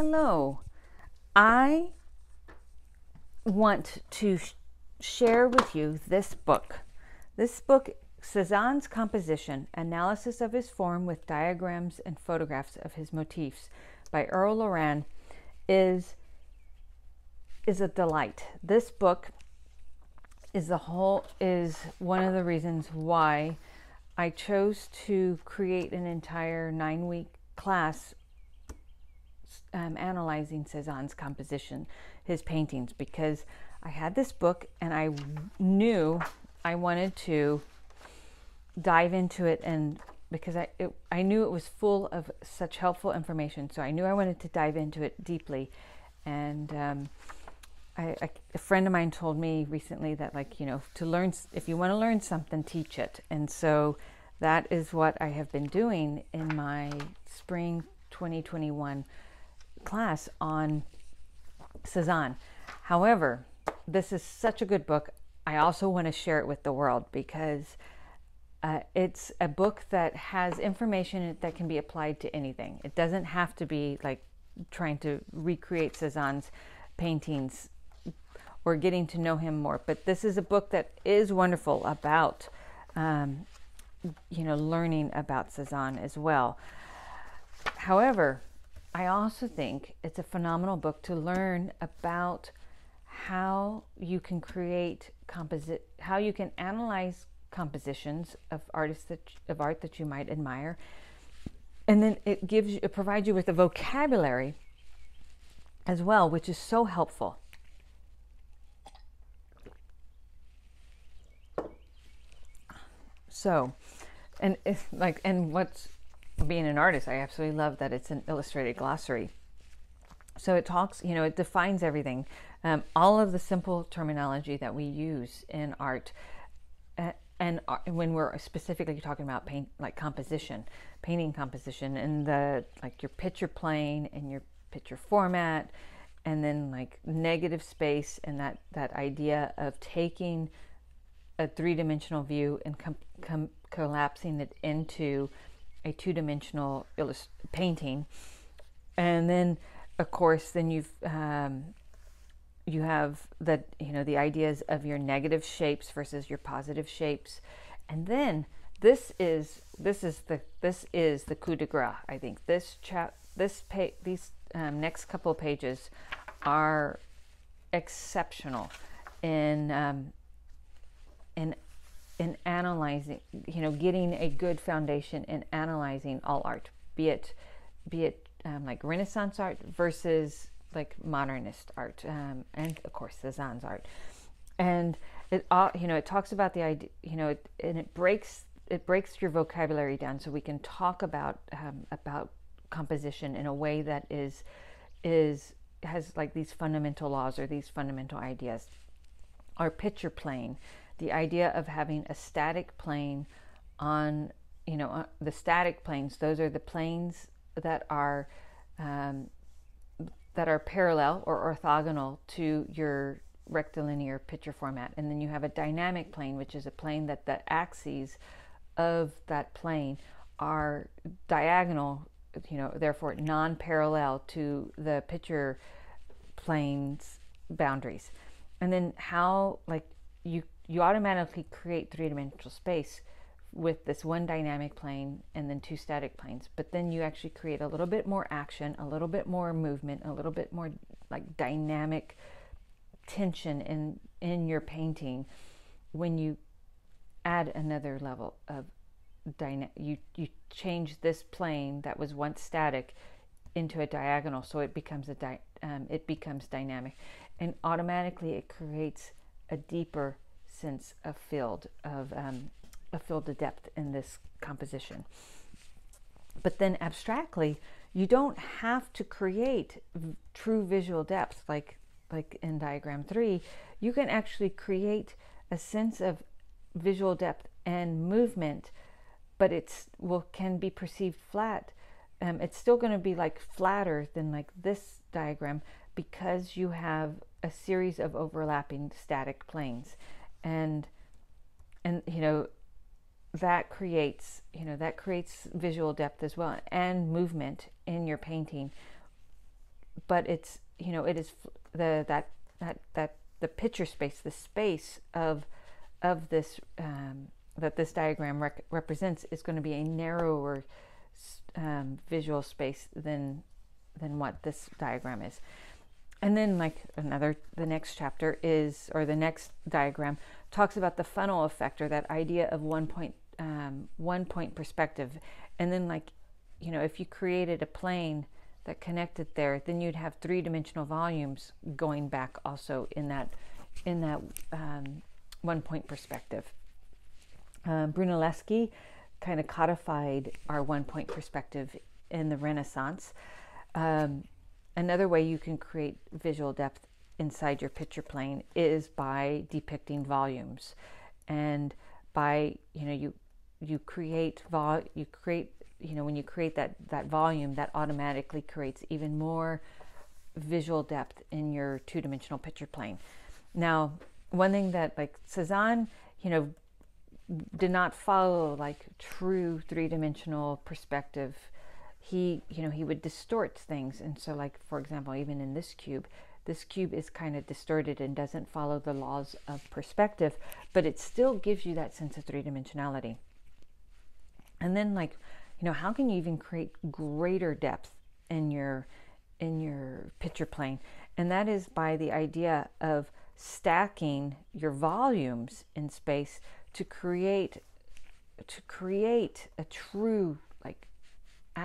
Hello. I want to sh- share with you this book. This book, Cezanne's Composition Analysis of His Form with Diagrams and Photographs of His Motifs by Erle Loran, is, is a delight. This book is the whole is one of the reasons why I chose to create an entire nine week class um, analyzing Cezanne's composition, his paintings, because I had this book and I knew I wanted to dive into it and because I it, I knew it was full of such helpful information, so I knew I wanted to dive into it deeply. And um, I, I, a friend of mine told me recently that like you know to learn if you want to learn something, teach it. And so that is what I have been doing in my spring 2021 class on Cezanne. However, this is such a good book. I also want to share it with the world because uh, it's a book that has information that can be applied to anything. It doesn't have to be like trying to recreate Cezanne's paintings or getting to know him more. But this is a book that is wonderful about, um, you know, learning about Cezanne as well. However, I also think it's a phenomenal book to learn about how you can create composite, how you can analyze compositions of artists that, of art that you might admire, and then it gives you, it provides you with a vocabulary as well, which is so helpful. So, and it's like, and what's being an artist, I absolutely love that it's an illustrated glossary. So it talks, you know, it defines everything, um, all of the simple terminology that we use in art. Uh, and when we're specifically talking about paint, like composition, painting composition, and the like your picture plane and your picture format, and then like negative space and that that idea of taking a three dimensional view and com- com- collapsing it into a two-dimensional illust- painting, and then of course then you've um, you have the you know the ideas of your negative shapes versus your positive shapes, and then this is this is the this is the coup de grace. I think this chap this pa- these um, next couple pages are exceptional in um, in in analyzing, you know, getting a good foundation in analyzing all art, be it, be it um, like Renaissance art versus like modernist art, um, and of course Cezanne's art, and it all, you know, it talks about the idea, you know, it, and it breaks it breaks your vocabulary down so we can talk about um, about composition in a way that is is has like these fundamental laws or these fundamental ideas. Our picture plane the idea of having a static plane on, you know, uh, the static planes, those are the planes that are um, that are parallel or orthogonal to your rectilinear picture format. And then you have a dynamic plane, which is a plane that the axes of that plane are diagonal, you know, therefore non-parallel to the picture plane's boundaries. And then how like you you automatically create three-dimensional space with this one dynamic plane and then two static planes. But then you actually create a little bit more action a little bit more movement a little bit more like dynamic tension in in your painting when you add another level of dyna- you you change this plane that was once static into a diagonal so it becomes a di- um, it becomes dynamic. And automatically it creates a deeper sense of field of um, a field of depth in this composition. But then abstractly, you don't have to create true visual depth like like in diagram 3. You can actually create a sense of visual depth and movement, but it's will can be perceived flat. Um, it's still going to be like flatter than like this diagram because you have a series of overlapping static planes and and you know that creates you know that creates visual depth as well and movement in your painting but it's you know it is the that that that the picture space, the space of of this um, that this diagram rec- represents is going to be a narrower um, visual space than than what this diagram is. And then, like another, the next chapter is, or the next diagram talks about the funnel effect, or that idea of one point, um, one point perspective. And then, like, you know, if you created a plane that connected there, then you'd have three dimensional volumes going back also in that, in that um, one point perspective. Um, Brunelleschi kind of codified our one point perspective in the Renaissance. Um, Another way you can create visual depth inside your picture plane is by depicting volumes, and by you know you you create vol you create you know when you create that that volume that automatically creates even more visual depth in your two-dimensional picture plane. Now, one thing that like Cezanne, you know, did not follow like true three-dimensional perspective he you know he would distort things. And so like for example even in this cube this cube is kind of distorted and doesn't follow the laws of perspective but it still gives you that sense of three-dimensionality. And then like you know how can you even create greater depth in your in your picture plane? And that is by the idea of stacking your volumes in space to create to create a true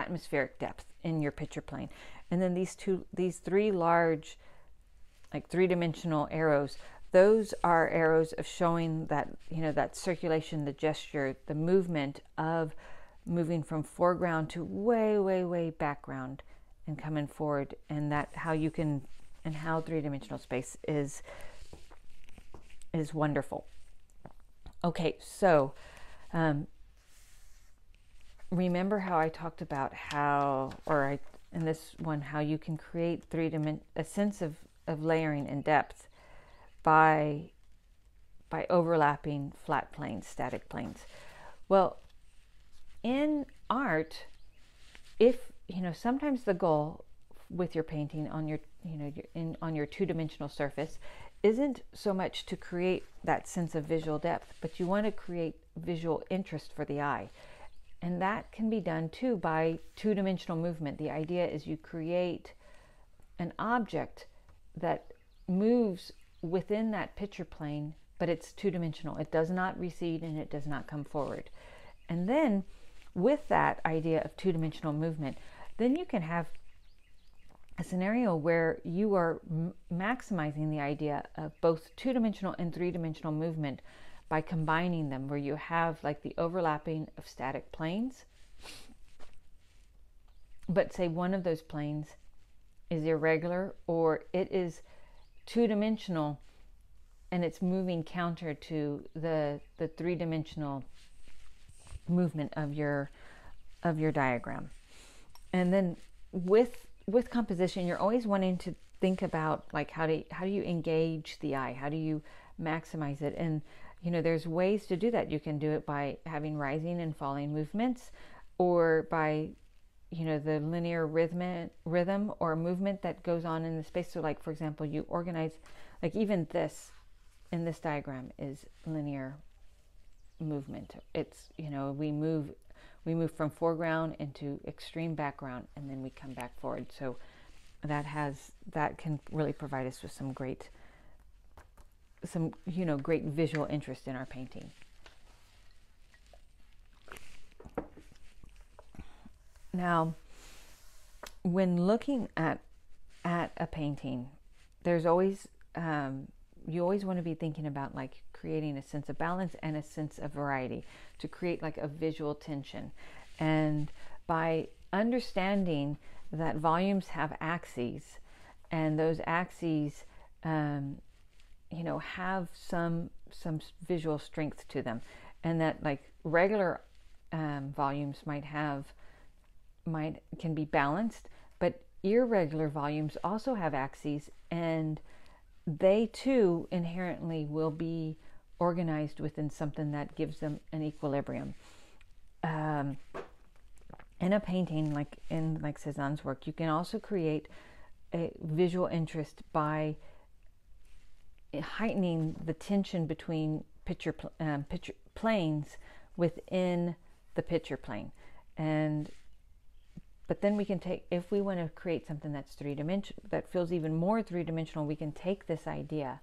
atmospheric depth in your picture plane. And then these two, these three large, like three dimensional arrows, those are arrows of showing that, you know, that circulation, the gesture, the movement of moving from foreground to way, way, way background and coming forward. And that how you can, and how three dimensional space is, is wonderful. Okay, so um, remember how I talked about how, or I, in this one, how you can create three dimen- a sense of, of layering and depth by by overlapping flat planes, static planes. Well, in art, if you know, sometimes the goal with your painting on your you know in on your two-dimensional surface isn't so much to create that sense of visual depth, but you want to create visual interest for the eye. And that can be done too by two dimensional movement. The idea is you create an object that moves within that picture plane, but it's two dimensional. It does not recede and it does not come forward. And then, with that idea of two dimensional movement, then you can have a scenario where you are maximizing the idea of both two dimensional and three dimensional movement by combining them, where you have like the overlapping of static planes. But say one of those planes is irregular or it is two dimensional and it's moving counter to the the three dimensional movement of your of your diagram. And then with with composition, you're always wanting to think about like how do how do you engage the eye? How do you maximize it? And you know, there's ways to do that. You can do it by having rising and falling movements or by, you know, the linear rhythm, rhythm or movement that goes on in the space. So, like, for example, you organize, like, even this in this diagram is linear movement. It's, you know, we move. We move from foreground into extreme background and then we come back forward. So that has that can really provide us with some great some, you know, great visual interest in our painting. Now, when looking at at a painting, there's always um, you always want to be thinking about like creating a sense of balance and a sense of variety to create like a visual tension, and by understanding that volumes have axes, and those axes um, you know have some some visual strength to them. And that like regular um, volumes might have might can be balanced but irregular volumes also have axes and they too inherently will be organized within something that gives them an equilibrium. Um, in a painting like in like Cezanne's work you can also create a visual interest by heightening the tension between picture um, picture planes within the picture plane. And but then we can take if we want to create something that's three dimensional that feels even more three dimensional we can take this idea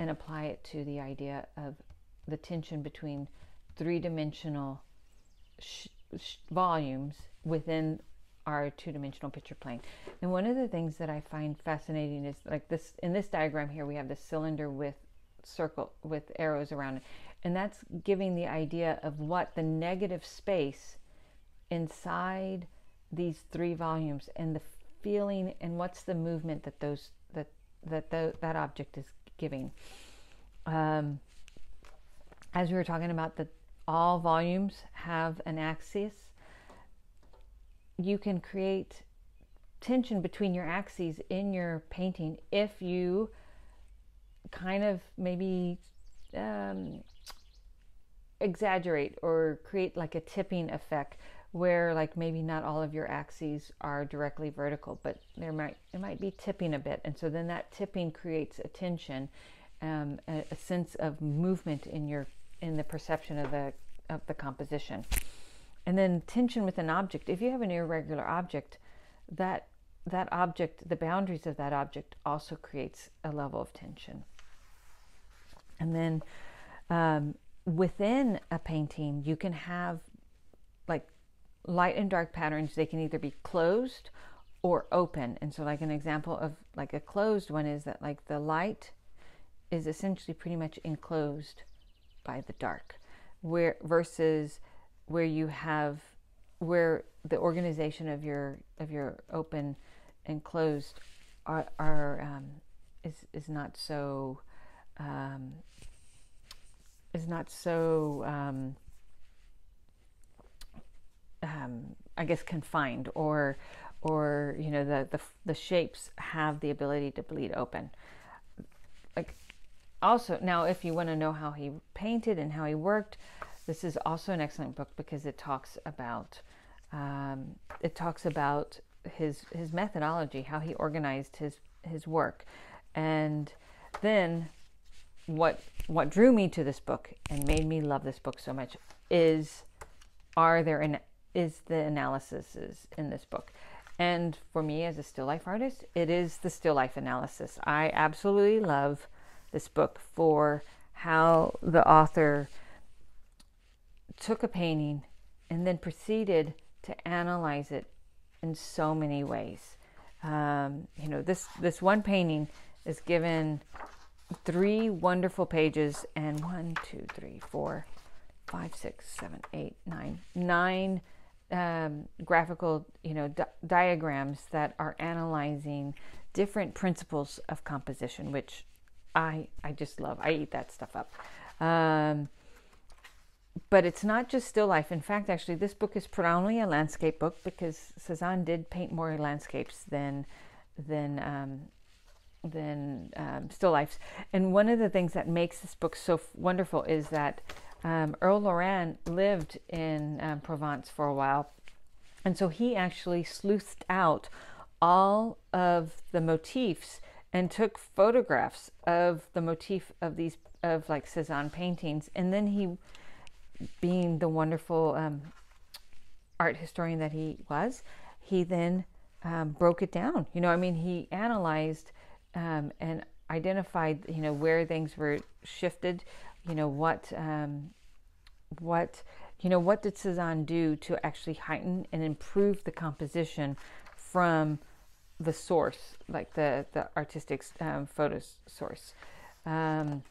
and apply it to the idea of the tension between three dimensional volumes within our two dimensional picture plane. And one of the things that I find fascinating is like this in this diagram here, we have the cylinder with circle with arrows around it. And that's giving the idea of what the negative space inside these three volumes and the feeling and what's the movement that those that that the, that object is giving. Um, as we were talking about that all volumes have an axis you can create tension between your axes in your painting if you kind of maybe um, exaggerate or create like a tipping effect where like maybe not all of your axes are directly vertical but there might it might be tipping a bit. And so then that tipping creates a tension um, a, a sense of movement in your in the perception of the of the composition and then tension with an object. If you have an irregular object, that that object, the boundaries of that object also creates a level of tension. And then um, within a painting, you can have like light and dark patterns. They can either be closed or open. And so, like an example of like a closed one is that like the light is essentially pretty much enclosed by the dark, where versus where you have where the organization of your of your open and closed are, are um, is is not so um, is not so um, um I guess confined or or you know the, the the shapes have the ability to bleed open. Like also now if you want to know how he painted and how he worked this is also an excellent book because it talks about um, it talks about his his methodology, how he organized his his work, and then what what drew me to this book and made me love this book so much is are there an is the analyses in this book. And for me as a still life artist it is the still life analysis. I absolutely love this book for how the author took a painting and then proceeded to analyze it in so many ways. Um, you know, this this one painting is given three wonderful pages and one, two, three, four, five, six, seven, eight, nine, nine um, graphical, you know, di- diagrams that are analyzing different principles of composition, which I I just love. I eat that stuff up. Um, but it's not just still life. In fact, actually, this book is predominantly a landscape book because Cezanne did paint more landscapes than than um, than um, still lifes. And one of the things that makes this book so f- wonderful is that um, Erle Loran lived in um, Provence for a while, and so he actually sleuthed out all of the motifs and took photographs of the motif of these of like Cezanne paintings, and then he being the wonderful um, art historian that he was, he then um, broke it down. You know, I mean, he analyzed um, and identified, you know, where things were shifted. You know what, um, what, you know, what did Cezanne do to actually heighten and improve the composition from the source, like the the artistic um, photo source. Um,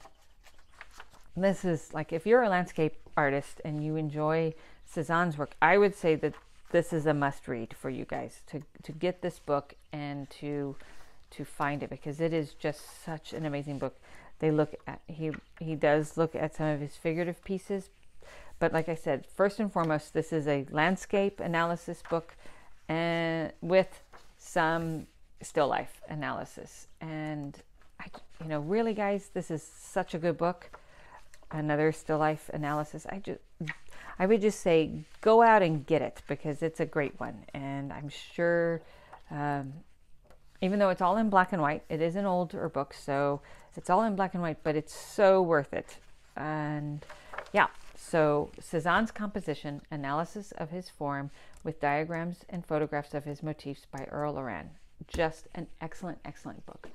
this is like if you're a landscape artist and you enjoy Cezanne's work, I would say that this is a must read for you guys to to get this book and to to find it because it is just such an amazing book. They look at he he does look at some of his figurative pieces, but like I said, first and foremost, this is a landscape analysis book and with some still life analysis. And I, you know, really, guys, this is such a good book another still life analysis, I just I would just say go out and get it because it's a great one, and I'm sure um, even though it's all in black and white, it is an older book, so it's all in black and white, but it's so worth it. And yeah, so Cezanne's composition, analysis of his form with diagrams and photographs of his motifs by Erle Loran. Just an excellent, excellent book.